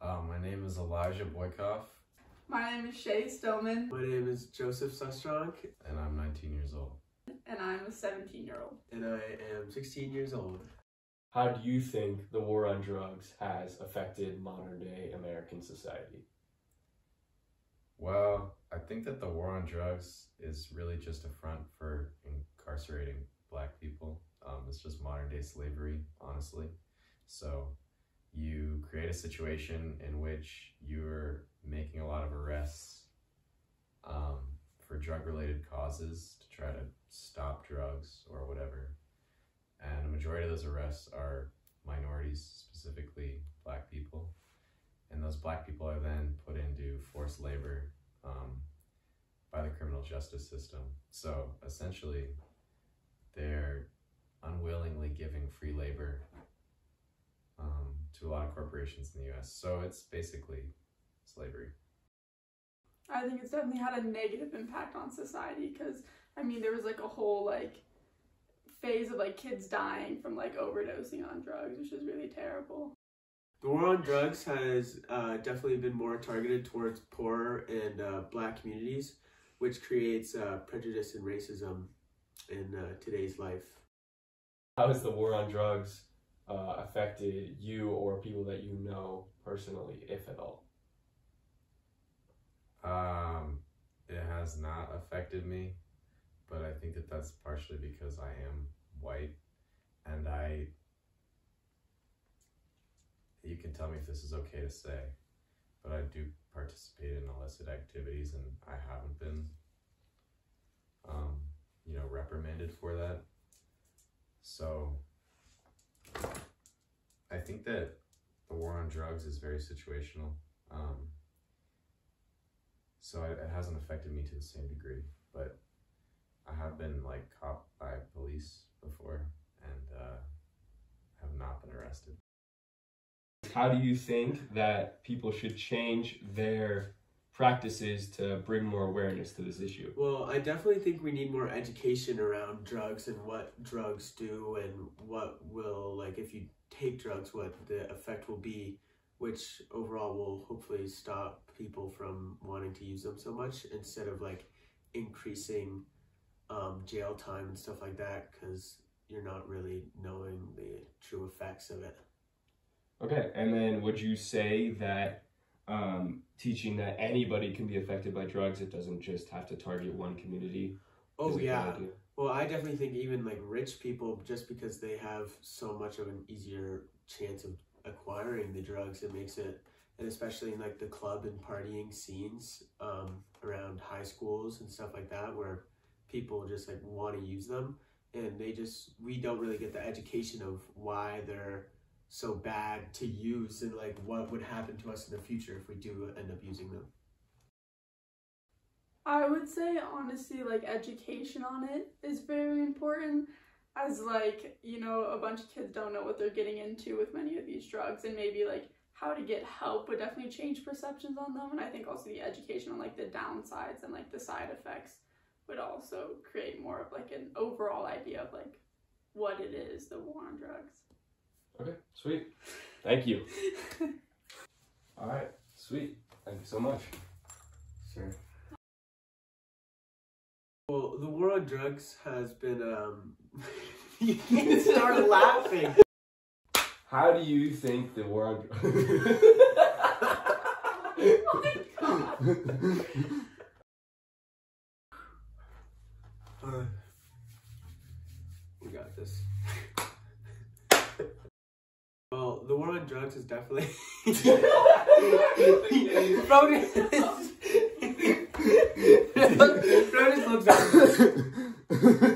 Uh, my name is Elijah Boykoff, My name is Shay Stillman, My name is Joseph Sustronk, and I'm 19 years old. and I'm a 17 year old. and I am 16 years old. How do you think the war on drugs has affected modern day American society? Well, I think that the war on drugs is really just a front for incarcerating black people. Um, it's just modern day slavery, honestly. So you create a situation in which you're making a lot of arrests um, for drug related causes to try to stop drugs or whatever. And a majority of those arrests are minorities, specifically black people. And those black people are then put into forced labor um, by the criminal justice system. So essentially, they're unwillingly giving free labor to a lot of corporations in the US. So it's basically slavery. I think it's definitely had a negative impact on society because, I mean, there was like a whole like phase of like kids dying from like overdosing on drugs, which is really terrible. The war on drugs has uh, definitely been more targeted towards poor and uh, black communities, which creates uh, prejudice and racism in uh, today's life. How has the war on drugs uh, affected you or people that you know personally, if at all? Um, it has not affected me, but I think that that's partially because I am white and I. You can tell me if this is okay to say, but I do participate in illicit activities and I haven't been, um, you know, reprimanded for that. So think that the war on drugs is very situational. Um, so it, it hasn't affected me to the same degree, but I have been like caught by police before and uh, have not been arrested. How do you think that people should change their practices to bring more awareness to this issue? Well, I definitely think we need more education around drugs and what drugs do and what will, like, if you take drugs, what the effect will be, which overall will hopefully stop people from wanting to use them so much instead of like increasing um, jail time and stuff like that because you're not really knowing the true effects of it. Okay, and then would you say that um, teaching that anybody can be affected by drugs, it doesn't just have to target one community? Oh, is a good yeah. Well, I definitely think even like rich people, just because they have so much of an easier chance of acquiring the drugs, it makes it, and especially in like the club and partying scenes um, around high schools and stuff like that, where people just like want to use them, and they just we don't really get the education of why they're so bad to use and like what would happen to us in the future if we do end up using them. I would say honestly, like education on it is very important. As like you know, a bunch of kids don't know what they're getting into with many of these drugs, and maybe like how to get help would definitely change perceptions on them. And I think also the education on like the downsides and like the side effects would also create more of like an overall idea of like what it is, the war on drugs. Okay, sweet. Thank you. All right, sweet. Thank you so much. Sure. Well, the war on drugs has been. Um, you can't start laughing. How do you think the war on Uh, we got this. well, the war on drugs is definitely. Bro, just- Bro just looks at me.